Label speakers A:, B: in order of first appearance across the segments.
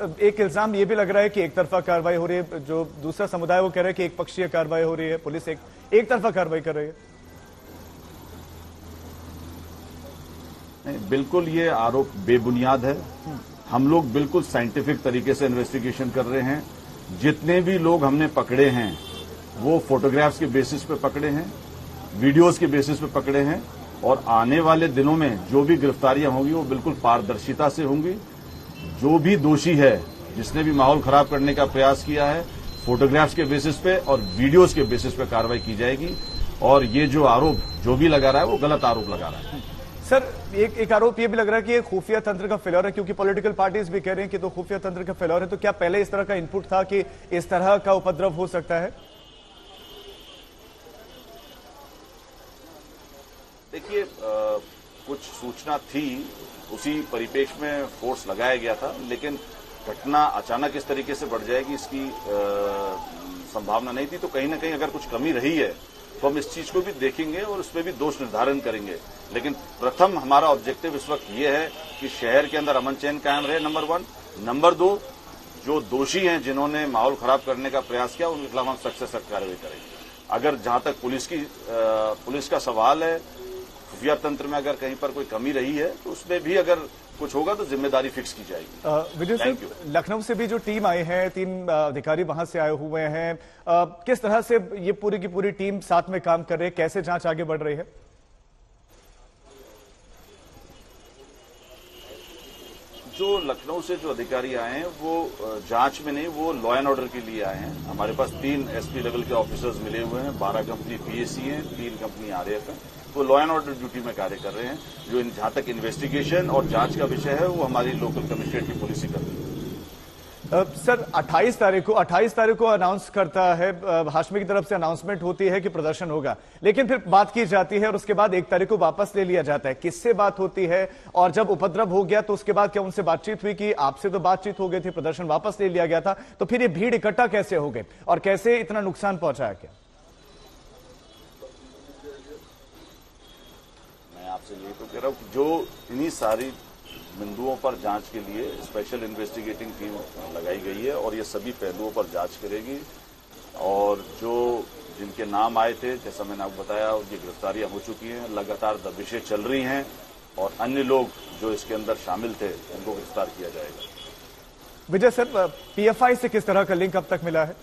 A: एक इल्ज़ाम ये भी लग रहा है कि एक तरफा कार्रवाई हो रही है, जो दूसरा समुदाय वो कह रहा है कि एक पक्षीय कार्रवाई हो रही है, पुलिस एक एक तरफा कार्रवाई कर रही है।
B: नहीं, बिल्कुल ये आरोप बेबुनियाद है। हम लोग बिल्कुल साइंटिफिक तरीके से इन्वेस्टिगेशन कर रहे हैं। जितने भी लोग हमने पकड़े हैं, वो फोटोग्राफ्स के बेसिस पे पकड़े हैं, वीडियोस के बेसिस पे पकड़े हैं, और आने वाले दिनों में जो भी गिरफ्तारियाँ होंगी, वो बिल्कुल पारदर्शिता से होंगी। जो भी दोषी है जिसने भी माहौल खराब करने का प्रयास किया है फोटोग्राफ्स के बेसिस पे और वीडियोस के बेसिस पे कार्रवाई की जाएगी। और ये जो आरोप जो भी लगा रहा है वो गलत आरोप लगा रहा है।
A: सर एक एक आरोप ये भी लग रहा है कि ये खुफिया तंत्र का फेलर है क्योंकि पॉलिटिकल पार्टीज़ भी कह रहे हैं कि तो खुफिया तंत्र का फेलर है तो क्या पहले इस तरह का इनपुट था कि इस तरह का उपद्रव हो सकता है?
B: देखिए कुछ सूचना थी उसी परिपेक्ष में फोर्स लगाया गया था लेकिन घटना अचानक इस तरीके से बढ़ जाएगी इसकी आ, संभावना नहीं थी तो कहीं ना कहीं अगर कुछ कमी रही है तो हम इस चीज़ को भी देखेंगे और उसमें भी दोष निर्धारण करेंगे। लेकिन प्रथम हमारा ऑब्जेक्टिव इस वक्त ये है कि शहर के अंदर अमन चैन कायम रहे नंबर वन नंबर दो जो दोषी हैं जिन्होंने माहौल खराब करने का प्रयास किया उनके खिलाफ हम सख्त से सख्त कार्रवाई करेंगे। अगर जहाँ तक पुलिस की आ, पुलिस का सवाल है खुफिया तंत्र में अगर कहीं पर कोई कमी रही है तो उसमें भी अगर कुछ होगा तो ज़िम्मेदारी फिक्स की जाएगी।
A: विजय सिंह लखनऊ से भी जो टीम आई है तीन अधिकारी वहाँ से आए हुए हैं। किस तरह से ये पूरी की पूरी टीम साथ में काम कर रही है? कैसे जाँच आगे बढ़ रही है?
B: जो लखनऊ से जो अधिकारी आए हैं, वो जाँच में नहीं, वो लॉ एंड ऑर्डर के लिए आए हैं। हमारे पास तीन एसपी लेवल के ऑफिसर्स मिले हुए हैं, बारह कंपनी पीएससी हैं, तीन कंपनी आरएएफ है। वो लॉ एंड ऑर्डर ड्यूटी में कार्य कर रहे हैं। जो जहाँ तक इन्वेस्टिगेशन और जाँच का विषय है, वो हमारी लोकल कमिश्नरेट की पुलिस ही कर रही है।
A: सर 28 तारीख को 28 तारीख को अनाउंस करता है हाशमी की तरफ़ से अनाउंसमेंट होती है कि प्रदर्शन होगा। लेकिन फिर बात की जाती है और उसके बाद एक तारीख को वापस ले लिया जाता है। किससे बात होती है? और जब उपद्रव हो गया तो उसके बाद क्या उनसे बातचीत हुई कि आपसे तो बातचीत हो गई थी, प्रदर्शन वापस ले लिया गया था तो फिर ये भीड़ इकट्ठा कैसे हो गए और कैसे इतना नुकसान पहुँचाया क्या
B: आपसे यही तो कह रहा हूँ जो इन्हीं सारी बिंदुओं पर जाँच के लिए स्पेशल इन्वेस्टिगेटिंग टीम लगाई गई है और ये सभी पहलुओं पर जाँच करेगी। और जो जिनके नाम आए थे, जैसा मैंने आपको बताया, उनकी गिरफ्तारियाँ हो चुकी हैं, लगातार दबिशें चल रही हैं और अन्य लोग जो इसके अंदर शामिल थे, उनको गिरफ़्तार किया जाएगा।
A: विजय सर, पीएफआई से किस तरह का लिंक अब तक मिला है?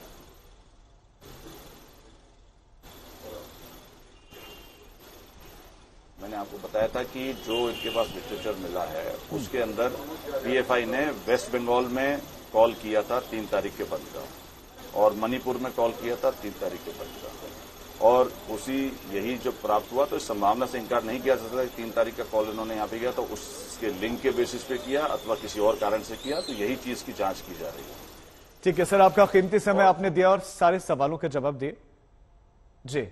B: मैंने आपको बताया था कि जो इनके पास लिटरेचर मिला है उसके अंदर पीएफआई ने वेस्ट बंगाल में कॉल किया था तीन तारीख के बाद का और मणिपुर में कॉल किया था तीन तारीख के बाद का। और उसी यही जो प्राप्त हुआ तो इस संभावना से इनकार नहीं किया जा सकता कि तीन तारीख का कॉल इन्होंने यहाँ पे किया तो उसके लिंक के बेसिस पे किया अथवा किसी और कारण से किया तो यही चीज़ की जाँच की जा रही है।
A: ठीक है सर आपका कीमती समय आपने दिया और सारे सवालों के जवाब दिए। जी।